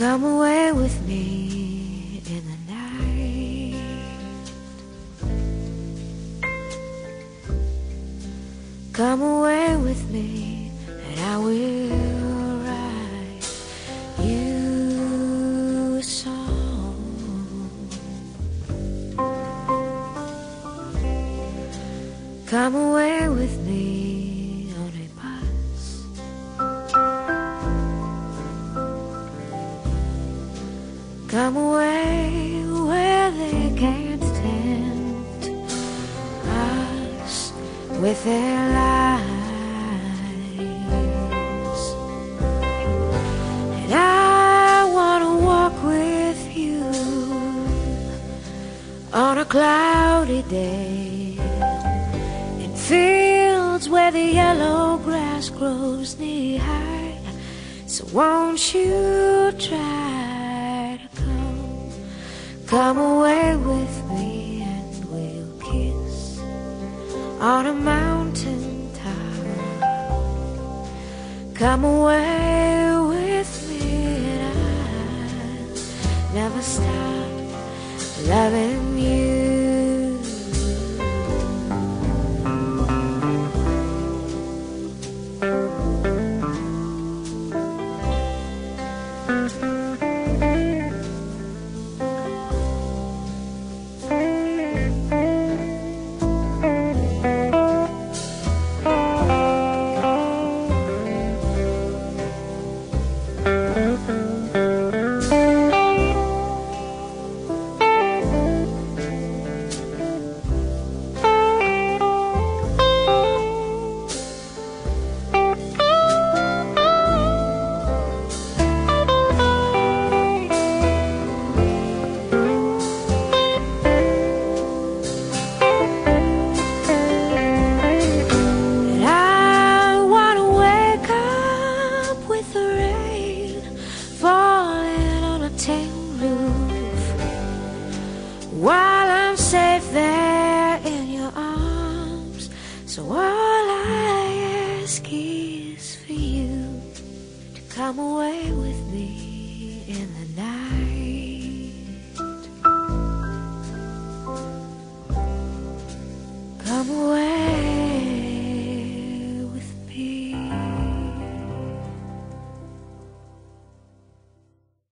Come away with me in the night. Come away with me, and I will write you a song. Come away with me Come away where they can't tempt us with their lies. And I want to walk with you on a cloudy day in fields where the yellow grass grows knee high. So won't you try come away with me and we'll kiss on a mountain top. Come away with me and I'll never stop loving you. While I'm safe there in your arms. So all I ask is for you to come away with me in the night. Come away.